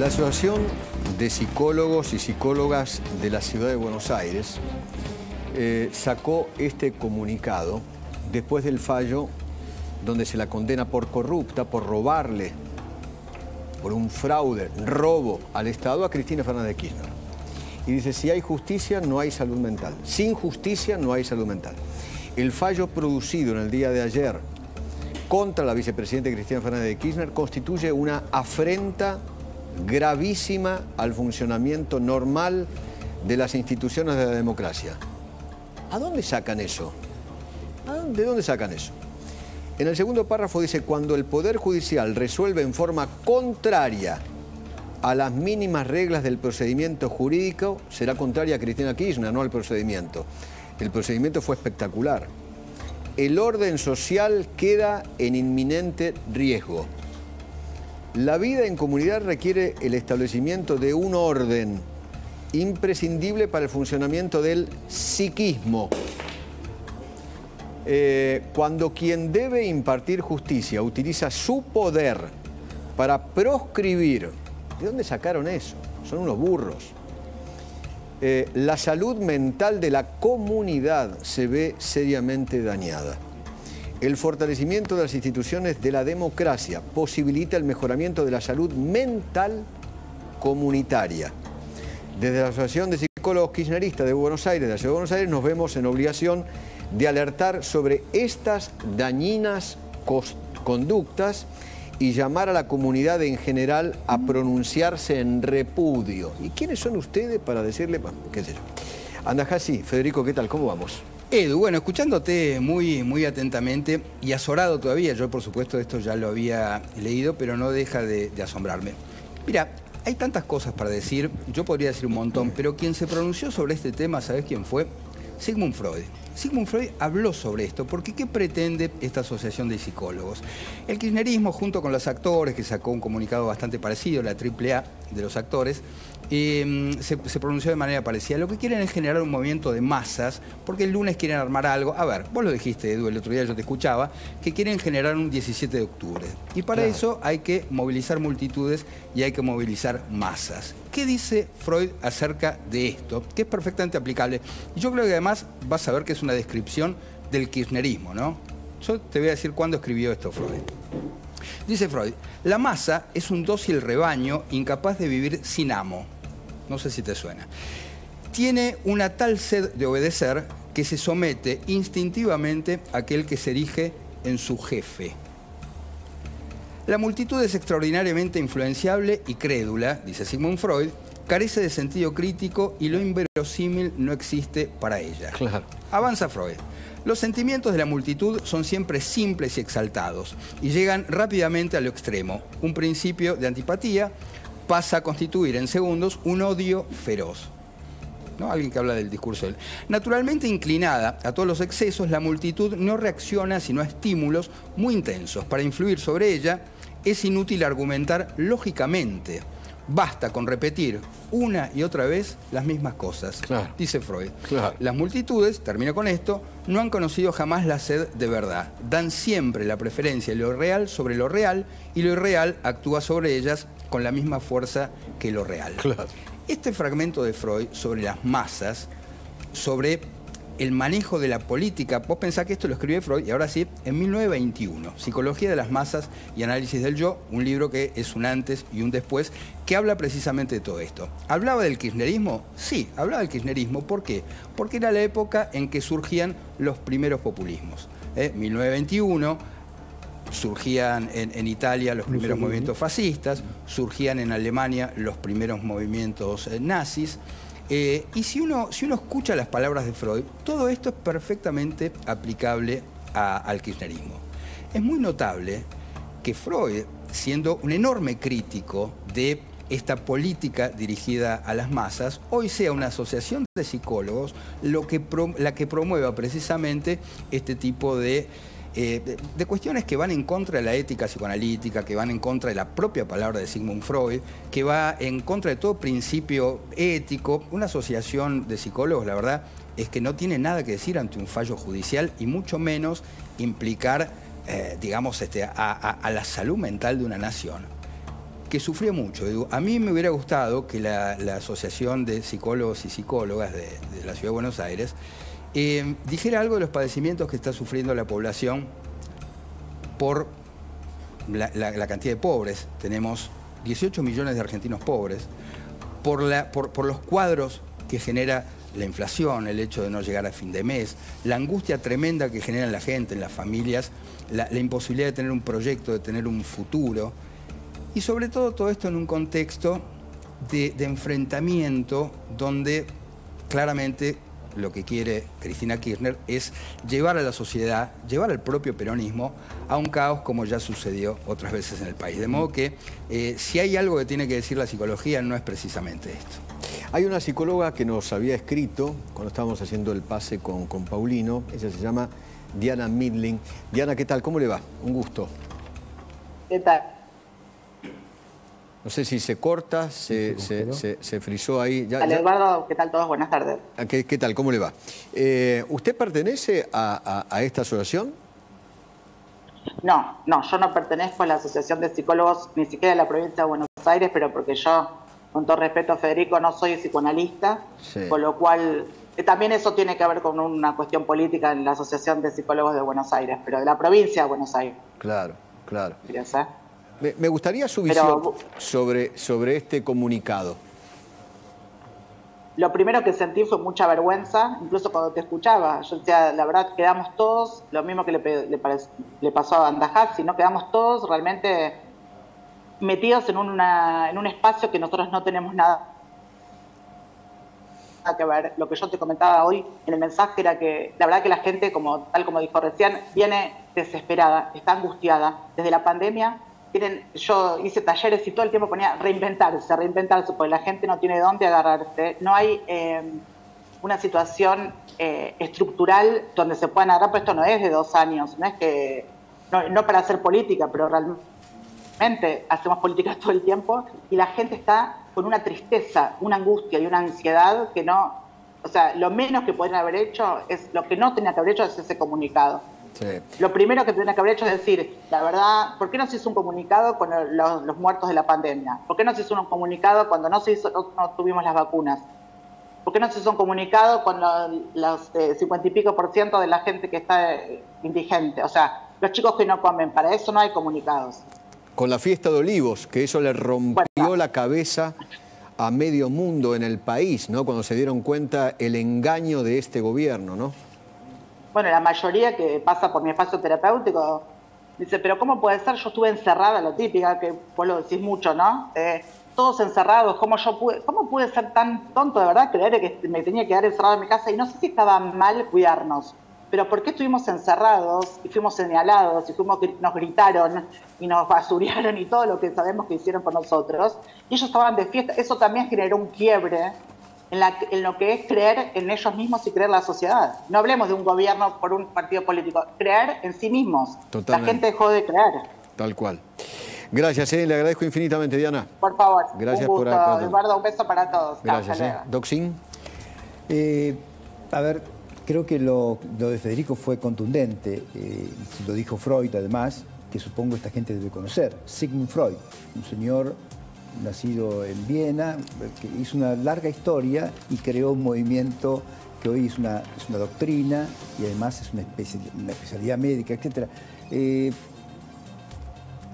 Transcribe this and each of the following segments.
La Asociación de Psicólogos y Psicólogas de la Ciudad de Buenos Aires eh, sacó este comunicado después del fallo donde se la condena por corrupta, por robarle, por un fraude, robo al Estado a Cristina Fernández de Kirchner. Y dice, si hay justicia, no hay salud mental. Sin justicia, no hay salud mental. El fallo producido en el día de ayer contra la vicepresidenta Cristina Fernández de Kirchner constituye una afrenta gravísima al funcionamiento normal de las instituciones de la democracia. ¿A dónde sacan eso? ¿De dónde sacan eso? En el segundo párrafo dice, cuando el Poder Judicial resuelve en forma contraria a las mínimas reglas del procedimiento jurídico, será contraria a Cristina Kirchner, no al procedimiento. El procedimiento fue espectacular el orden social queda en inminente riesgo. La vida en comunidad requiere el establecimiento de un orden imprescindible para el funcionamiento del psiquismo. Eh, cuando quien debe impartir justicia utiliza su poder para proscribir, ¿de dónde sacaron eso? Son unos burros. Eh, la salud mental de la comunidad se ve seriamente dañada. El fortalecimiento de las instituciones de la democracia posibilita el mejoramiento de la salud mental comunitaria. Desde la Asociación de Psicólogos Kirchneristas de Buenos Aires, de la Ciudad de Buenos Aires, nos vemos en obligación de alertar sobre estas dañinas conductas y llamar a la comunidad en general a pronunciarse en repudio. ¿Y quiénes son ustedes para decirle, qué sé? Andajasi, Federico, ¿qué tal? ¿Cómo vamos? Edu, bueno, escuchándote muy, muy atentamente y azorado todavía, yo por supuesto esto ya lo había leído, pero no deja de, asombrarme. Mira, hay tantas cosas para decir, yo podría decir un montón, pero quien se pronunció sobre este tema, ¿sabes quién fue? Sigmund Freud. Sigmund Freud habló sobre esto, porque ¿qué pretende esta asociación de psicólogos? El kirchnerismo, junto con los actores, que sacó un comunicado bastante parecido, la AAA de los actores, em, se, pronunció de manera parecida. Lo que quieren es generar un movimiento de masas, porque el lunes quieren armar algo. A ver, vos lo dijiste, Edu, el otro día yo te escuchaba, que quieren generar un 17 de octubre. Y para eso hay que movilizar multitudes y hay que movilizar masas. ¿Qué dice Freud acerca de esto? Que es perfectamente aplicable. Y yo creo que además vas a ver que es una descripción del kirchnerismo, ¿no? Yo te voy a decir cuándo escribió esto Freud. Dice Freud, la masa es un dócil rebaño incapaz de vivir sin amo. No sé si te suena. Tiene una tal sed de obedecer que se somete instintivamente a aquel que se erige en su jefe. La multitud es extraordinariamente influenciable y crédula, dice Sigmund Freud, carece de sentido crítico y lo inverosímil no existe para ella. Avanza Freud. Los sentimientos de la multitud son siempre simples y exaltados y llegan rápidamente a lo extremo. Un principio de antipatía pasa a constituir en segundos un odio feroz. ¿No? Alguien que habla del discurso de él. Naturalmente inclinada a todos los excesos, la multitud no reacciona sino a estímulos muy intensos. Para influir sobre ella es inútil argumentar lógicamente Basta con repetir una y otra vez las mismas cosas, dice Freud. Las multitudes, termino con esto, no han conocido jamás la sed de verdad. Dan siempre la preferencia a lo real sobre lo real y lo irreal actúa sobre ellas con la misma fuerza que lo real. Este fragmento de Freud sobre las masas, sobre el manejo de la política. Vos pensás que esto lo escribió Freud y ahora sí, en 1921, Psicología de las masas y análisis del yo, un libro que es un antes y un después, que habla precisamente de todo esto. ¿Hablaba del kirchnerismo? Sí, hablaba del kirchnerismo. ¿Por qué? Porque era la época en que surgían los primeros populismos. 1921, ¿eh? surgían en, Italia los primeros movimientos fascistas, surgían en Alemania los primeros movimientos eh, nazis. Eh, y si uno, si uno escucha las palabras de Freud, todo esto es perfectamente aplicable al kirchnerismo. Es muy notable que Freud, siendo un enorme crítico de esta política dirigida a las masas, hoy sea una asociación de psicólogos lo que la que promueva precisamente este tipo de eh, de, cuestiones que van en contra de la ética psicoanalítica, que van en contra de la propia palabra de Sigmund Freud, que va en contra de todo principio ético. Una asociación de psicólogos, la verdad, es que no tiene nada que decir ante un fallo judicial y mucho menos implicar, eh, digamos, este, a, la salud mental de una nación. que sufrió mucho. A mí me hubiera gustado que la, Asociación de Psicólogos y Psicólogas de, la Ciudad de Buenos Aires eh, dijera algo de los padecimientos que está sufriendo la población por la, cantidad de pobres. Tenemos 18 millones de argentinos pobres. Por, por los cuadros que genera la inflación, el hecho de no llegar a fin de mes, la angustia tremenda que genera en la gente, en las familias, la, imposibilidad de tener un proyecto, de tener un futuro. Y sobre todo todo esto en un contexto de, enfrentamiento donde claramente lo que quiere Cristina Kirchner es llevar a la sociedad, llevar al propio peronismo a un caos como ya sucedió otras veces en el país. De modo que eh, si hay algo que tiene que decir la psicología no es precisamente esto. Hay una psicóloga que nos había escrito cuando estábamos haciendo el pase con, con Paulino, ella se llama Diana Midling. Diana, ¿qué tal? ¿Cómo le va? Un gusto. ¿Qué tal? No sé si se corta, se, frizó ahí. Ya, Eduardo, ¿qué tal todos? Buenas tardes. Ah, ¿Qué, tal? ¿Cómo le va? Eh, ¿Usted pertenece a, a, esta asociación? No, no, yo no pertenezco a la Asociación de Psicólogos, ni siquiera de la provincia de Buenos Aires, pero porque yo con todo respeto, Federico, no soy psicoanalista, con lo cual eh, también eso tiene que ver con una cuestión política en la Asociación de Psicólogos de Buenos Aires, pero de la provincia de Buenos Aires. Claro, claro. Me, gustaría su visión sobre, sobre este comunicado. Lo primero que sentí fue mucha vergüenza, incluso cuando te escuchaba. Yo decía, la verdad, quedamos todos, lo mismo que le, le, pasó a Andajás, sino quedamos todos realmente metidos en, una, en un espacio que nosotros no tenemos nada que ver. Lo que yo te comentaba hoy en el mensaje era que la verdad que la gente, como tal como dijo recién, viene desesperada, está angustiada. Desde la pandemia, tienen, yo hice talleres y todo el tiempo ponía reinventarse, reinventarse, porque la gente no tiene dónde agarrarse. No hay eh, una situación eh, estructural donde se puedan agarrar, pues esto no es de dos años, no es que, no, no para hacer política, pero realmente hacemos políticas todo el tiempo y la gente está con una tristeza, una angustia y una ansiedad que no, o sea, lo menos que podrían haber hecho es, lo que no tenía que haber hecho es ese comunicado. Lo primero que tenía que haber hecho es decir, la verdad, ¿por qué no se hizo un comunicado con los, muertos de la pandemia? ¿Por qué no se hizo un comunicado cuando no, se hizo, no, tuvimos las vacunas? ¿Por qué no se hizo un comunicado con los, eh, cincuenta y pico por ciento de la gente que está eh, indigente? O sea, los chicos que no comen, para eso no hay comunicados con la fiesta de Olivos, que eso le rompió la cabeza a medio mundo en el país, ¿no? Cuando se dieron cuenta el engaño de este gobierno, ¿no? Bueno, la mayoría que pasa por mi espacio terapéutico dice, pero ¿cómo puede ser? Yo estuve encerrada, lo típica, que vos lo decís mucho, ¿no? Eh, todos encerrados, ¿cómo yo pude, cómo pude ser tan tonto de verdad creer que me tenía que quedar encerrado en mi casa? Y no sé si estaba mal cuidarnos, pero ¿por qué estuvimos encerrados y fuimos señalados y fuimos, nos gritaron y nos basurearon y todo lo que sabemos que hicieron por nosotros? Y ellos estaban de fiesta. Eso también generó un quiebre en, la, en lo que es creer en ellos mismos y creer en la sociedad. No hablemos de un gobierno por un partido político, creer en sí mismos. La gente dejó de creer. Tal cual. Gracias, eh, le agradezco infinitamente, Diana. Por favor. Gracias un gusto, por Eduardo, un beso para todos. Gracias. Eh. Doxin. Eh, a ver, Creo que lo, de Federico fue contundente, eh, lo dijo Freud además, que supongo esta gente debe conocer, Sigmund Freud, un señor nacido en Viena, hizo una larga historia y creó un movimiento que hoy es una, doctrina y además es una, especialidad médica, etc. Eh,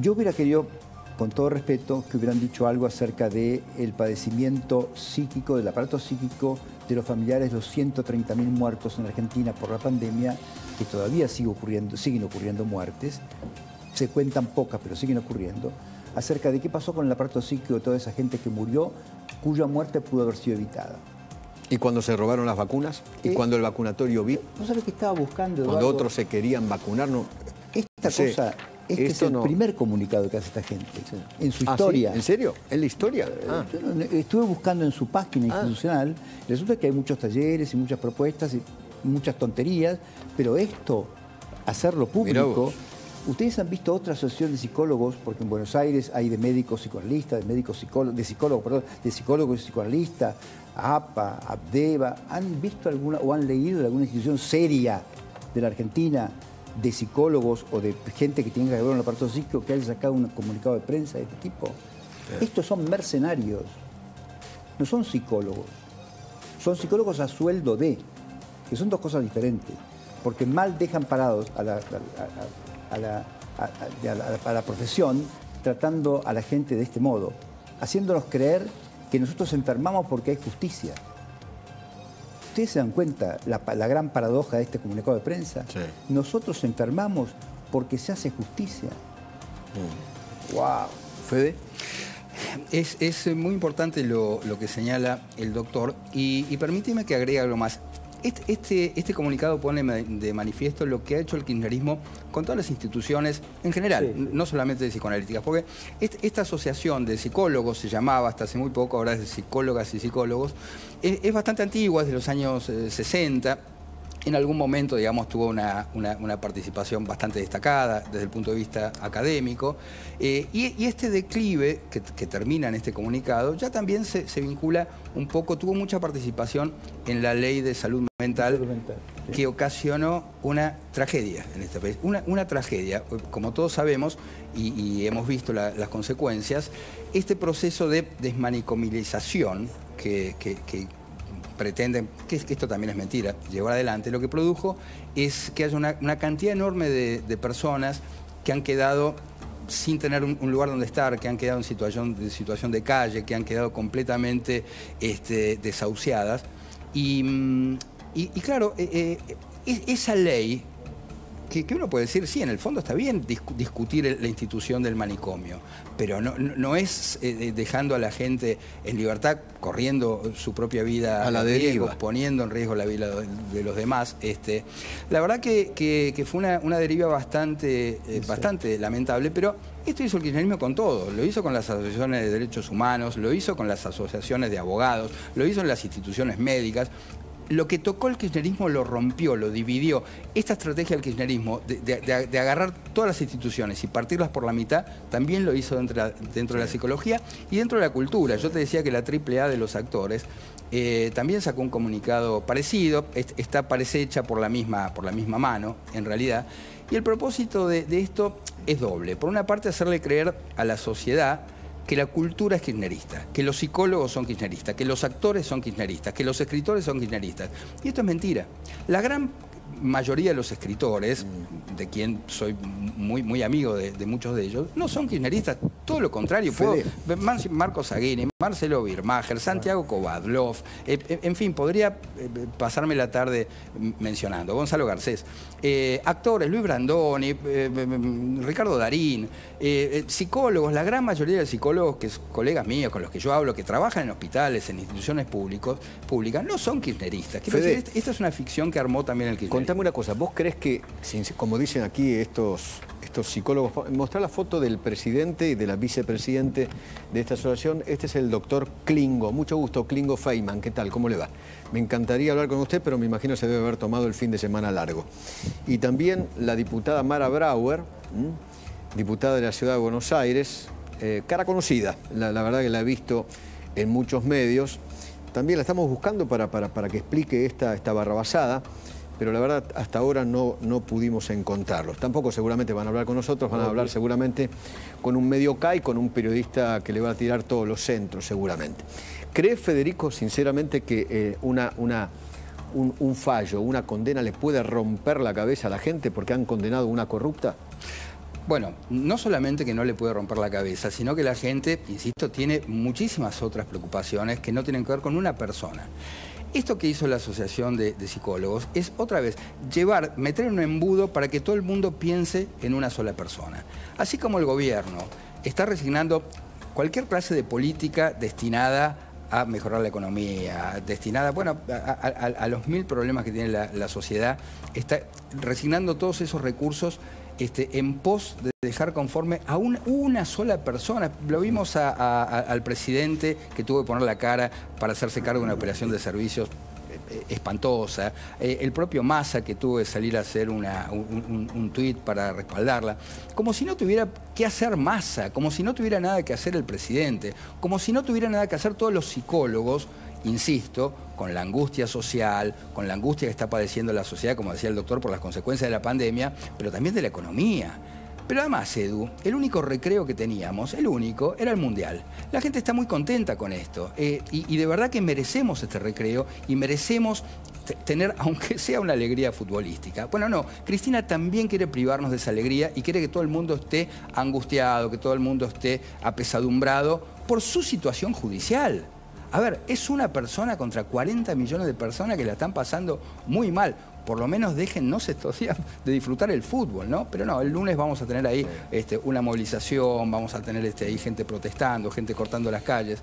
yo hubiera querido, con todo respeto, que hubieran dicho algo acerca del el padecimiento psíquico, del aparato psíquico de los familiares de los 130.000 muertos en Argentina por la pandemia, que todavía sigue ocurriendo, siguen ocurriendo muertes, se cuentan pocas, pero siguen ocurriendo, acerca de qué pasó con el aparato psíquico de toda esa gente que murió, cuya muerte pudo haber sido evitada. ¿Y cuando se robaron las vacunas? ¿Y eh, cuando el vacunatorio vi? ¿No sabes qué estaba buscando? Cuando otros se querían vacunar, no. Esta cosa este es el primer comunicado que hace esta gente en su ah, historia. ¿En serio? ¿En la historia? Eh, ah. Estuve buscando en su página ah. institucional. Resulta que hay muchos talleres y muchas propuestas y muchas tonterías, pero esto, hacerlo público. Ustedes han visto otra asociación de psicólogos, porque en Buenos Aires hay de médicos psicoanalistas, de médicos psicólogos, de psicólogos, perdón, de psicólogos y psicoanalistas, APA, ABDEVA, ¿han visto alguna o han leído de alguna institución seria de la Argentina de psicólogos o de gente que tenga que ver con el aparato psíquico que haya sacado un comunicado de prensa de este tipo? Estos son mercenarios, no son psicólogos. Son psicólogos a sueldo de, que son dos cosas diferentes. Porque mal dejan parados a la, a la, a la profesión tratando a la gente de este modo, haciéndonos creer que nosotros enfermamos porque hay justicia. Ustedes se dan cuenta la, gran paradoja de este comunicado de prensa. Nosotros enfermamos porque se hace justicia. ¡Wow! Mm. Fede. Es, muy importante lo, que señala el doctor y, y permíteme que agregue algo más. Este, este, este, comunicado pone de manifiesto lo que ha hecho el kirchnerismo con todas las instituciones en general, no solamente de psicoanalíticas, porque esta asociación de psicólogos se llamaba hasta hace muy poco, ahora es de psicólogas y psicólogos, es, bastante antigua, es de los años 60 eh, en algún momento, digamos, tuvo una, participación bastante destacada desde el punto de vista académico. Eh, y, este declive que, termina en este comunicado ya también se, vincula un poco, tuvo mucha participación en la ley de salud mental, que ocasionó una tragedia en este país. Una, tragedia, como todos sabemos y, hemos visto las consecuencias, este proceso de desmanicomilización que pretenden, que, esto también es mentira, llevar adelante, lo que produjo es que haya una, cantidad enorme de, personas que han quedado sin tener un, lugar donde estar, que han quedado en situación de, situación de calle, que han quedado completamente este, desahuciadas. Y, mm, claro, eh, eh, esa ley que, uno puede decir, sí, en el fondo está bien discutir la institución del manicomio, pero no, es eh, dejando a la gente en libertad, corriendo su propia vida a la deriva, poniendo en riesgo la vida de los demás. Este, la verdad que, fue una, deriva bastante, eh, bastante lamentable, pero esto hizo el kirchnerismo con todo, lo hizo con las asociaciones de derechos humanos, lo hizo con las asociaciones de abogados, lo hizo en las instituciones médicas, lo que tocó el kirchnerismo lo rompió, lo dividió. Esta estrategia del kirchnerismo de, agarrar todas las instituciones y partirlas por la mitad, también lo hizo dentro, de la psicología y dentro de la cultura. Yo te decía que la AAA de los actores eh, también sacó un comunicado parecido, está parece hecha por la, misma, por la misma mano, en realidad. Y el propósito de esto es doble. Por una parte, hacerle creer a la sociedad que la cultura es kirchnerista, que los psicólogos son kirchneristas, que los actores son kirchneristas, que los escritores son kirchneristas. Y esto es mentira. La gran mayoría de los escritores, de quien soy muy, muy amigo de, muchos de ellos, no son kirchneristas, todo lo contrario. Puedo, Marcos Aguini, Marcelo Birmacher, Santiago Kovadlov, eh, eh, en fin, podría eh, pasarme la tarde mencionando, Gonzalo Garcés, actores, Luis Brandoni, Ricardo Darín, psicólogos, la gran mayoría de psicólogos, que son colegas míos con los que yo hablo, que trabajan en hospitales, en instituciones públicos, públicas, no son kirchneristas. esta es una ficción que armó también el kirchnerismo. Contame una cosa, ¿vos crees que, como dicen aquí estos, estos psicólogos, mostrar la foto del presidente y de la vicepresidente de esta asociación, este es el doctor Klingo, mucho gusto, Klingo Feynman, ¿qué tal? ¿Cómo le va? Me encantaría hablar con usted, pero me imagino se debe haber tomado el fin de semana largo. Y también la diputada Mara Brauer, diputada de la Ciudad de Buenos Aires, eh, cara conocida, la, verdad que la he visto en muchos medios. También la estamos buscando para, para, para que explique esta, esta barrabasada pero la verdad hasta ahora no, no pudimos encontrarlos. Tampoco seguramente van a hablar con nosotros, van a hablar seguramente con un medio CAI, con un periodista que le va a tirar todos los centros seguramente. ¿Cree Federico sinceramente que eh, una, una, un, fallo, una condena le puede romper la cabeza a la gente porque han condenado a una corrupta? Bueno, no solamente que no le puede romper la cabeza, sino que la gente, insisto, tiene muchísimas otras preocupaciones que no tienen que ver con una persona. Esto que hizo la Asociación de, Psicólogos es otra vez llevar, meter un embudo para que todo el mundo piense en una sola persona. Así como el gobierno está resignando cualquier clase de política destinada a mejorar la economía, destinada, bueno, a, los mil problemas que tiene la sociedad, está resignando todos esos recursos este, en pos de dejar conforme a una sola persona. Lo vimos al presidente que tuvo que poner la cara para hacerse cargo de una operación de servicios eh, eh, espantosa, eh, el propio Massa que tuvo que salir a hacer un, un tuit para respaldarla, como si no tuviera que hacer Massa, como si no tuviera nada que hacer el presidente, como si no tuviera nada que hacer todos los psicólogos insisto, con la angustia social, con la angustia que está padeciendo la sociedad, como decía el doctor, por las consecuencias de la pandemia, pero también de la economía. Pero además, Edu, el único recreo que teníamos, el único, era el Mundial. La gente está muy contenta con esto. Eh, y, de verdad que merecemos este recreo y merecemos tener, aunque sea una alegría futbolística. Bueno, no, Cristina también quiere privarnos de esa alegría y quiere que todo el mundo esté angustiado, que todo el mundo esté apesadumbrado por su situación judicial. A ver, es una persona contra 40 millones de personas que la están pasando muy mal. Por lo menos déjennos estos días de disfrutar el fútbol, ¿no? Pero no, el lunes vamos a tener ahí este, una movilización, vamos a tener este, ahí gente protestando, gente cortando las calles.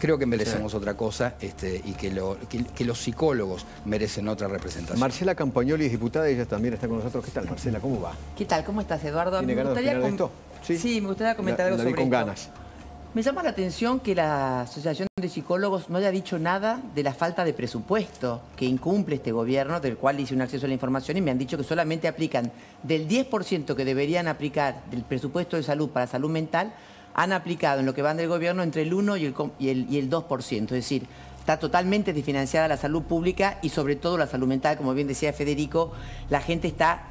Creo que merecemos otra cosa este, y que, los psicólogos merecen otra representación. Marcela Campagnoli es diputada y ella también está con nosotros. ¿Qué tal, Marcela? ¿Cómo va? ¿Qué tal? ¿Cómo estás, Eduardo? ¿Tiene ganas de esto? ¿Sí? me gustaría comentar algo sobre con ganas. Me llama la atención que la Asociación de Psicólogos no haya dicho nada de la falta de presupuesto que incumple este gobierno, del cual hice un acceso a la información y me han dicho que solamente aplican del 10% que deberían aplicar del presupuesto de salud para salud mental, han aplicado en lo que van del gobierno entre el 1 y el, y el, y el 2%. Es decir, está totalmente desfinanciada la salud pública y sobre todo la salud mental, como bien decía Federico, la gente está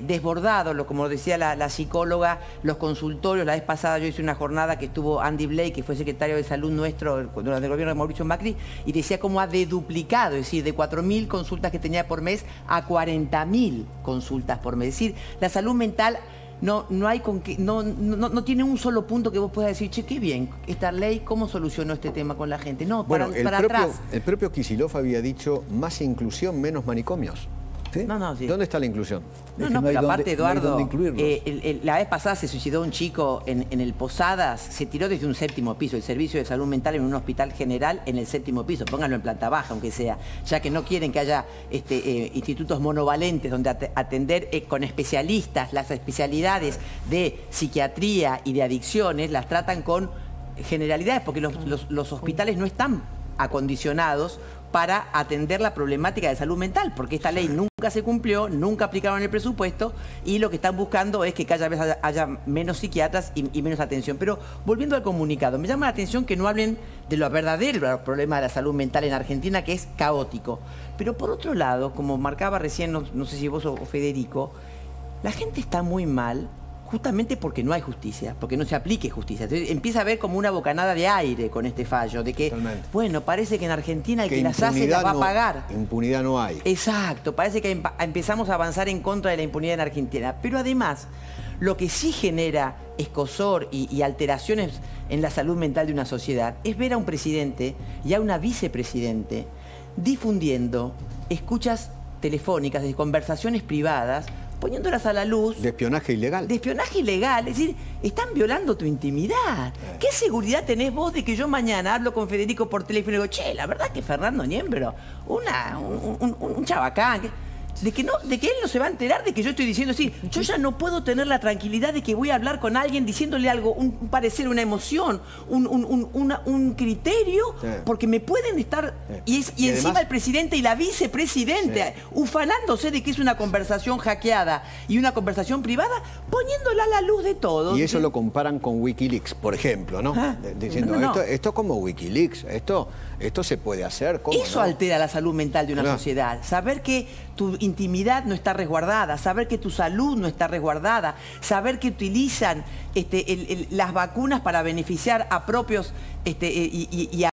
desbordado, lo, como decía la, psicóloga, los consultorios. La vez pasada yo hice una jornada que estuvo Andy Blake, que fue secretario de salud nuestro durante el gobierno de Mauricio Macri, y decía cómo ha deduplicado, es decir, de 4.000 consultas que tenía por mes a 40.000 consultas por mes. Es decir, la salud mental no, no, hay con que, no, no, tiene un solo punto que vos puedas decir, che, qué bien, esta ley, ¿cómo solucionó este tema con la gente? No, para, el propio, atrás. El propio Kisilov había dicho más inclusión, menos manicomios. ¿Dónde está la inclusión? No, no, pero aparte, Eduardo, eh, la vez pasada se suicidó un chico en, el Posadas, se tiró desde un séptimo piso, el servicio de salud mental en un hospital general en el séptimo piso, pónganlo en planta baja, aunque sea, ya que no quieren que haya este, eh, institutos monovalentes donde atender eh, con especialistas, las especialidades de psiquiatría y de adicciones las tratan con generalidades, porque los hospitales no están acondicionados para atender la problemática de salud mental, porque esta ley nunca se cumplió, nunca aplicaron el presupuesto y lo que están buscando es que cada vez haya, menos psiquiatras y, menos atención. Pero volviendo al comunicado, me llama la atención que no hablen de lo verdadero problema de la salud mental en Argentina, que es caótico. Pero por otro lado, como marcaba recién, no sé si vos o Federico, la gente está muy mal justamente porque no hay justicia, porque no se aplique justicia. Entonces empieza a haber como una bocanada de aire con este fallo, de que, bueno, parece que en Argentina el que, las hace las va a pagar. Impunidad no hay. Exacto, parece que empezamos a avanzar en contra de la impunidad en Argentina. Pero además, lo que sí genera escosor y, alteraciones en la salud mental de una sociedad es ver a un presidente y a una vicepresidente difundiendo escuchas telefónicas de conversaciones privadas poniéndolas a la luz. De espionaje ilegal. De espionaje ilegal. Es decir, están violando tu intimidad. Eh. ¿Qué seguridad tenés vos de que yo mañana hablo con Federico por teléfono y digo, che, la verdad que Fernando Niembro, una, un, un chabacán de que, no, de que él no se va a enterar de que yo estoy diciendo así. Yo ya no puedo tener la tranquilidad de que voy a hablar con alguien diciéndole algo, un, parecer, una emoción, un, un, criterio, porque me pueden estar... Y, y, encima el presidente y la vicepresidente ufanándose de que es una conversación hackeada y una conversación privada, poniéndola a la luz de todo. Y eso lo comparan con Wikileaks, por ejemplo, ¿no? Ah, diciendo, Esto, esto es como Wikileaks, esto, esto se puede hacer. eso altera la salud mental de una sociedad. Saber que tu intimidad no está resguardada, saber que tu salud no está resguardada, saber que utilizan este, las vacunas para beneficiar a propios este, y, y,